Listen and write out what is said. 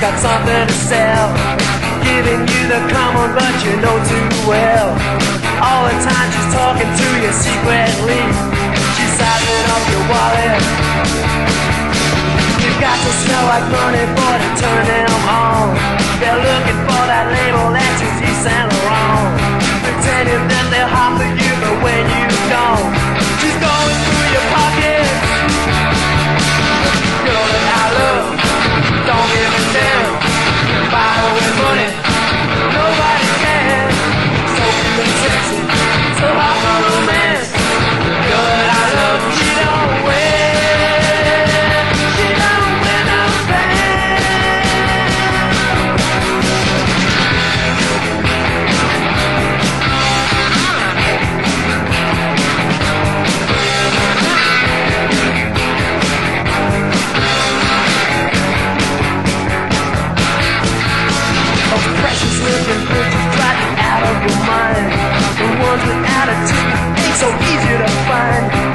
got something to sell. Giving you the common, but you know too well. All the time she's talking to you secretly. She's sizing up your wallet. You got to smell like money, boy, to turn them on. They're looking for that label looking bitches driving out of your mind. The ones with attitude ain't so easy to find.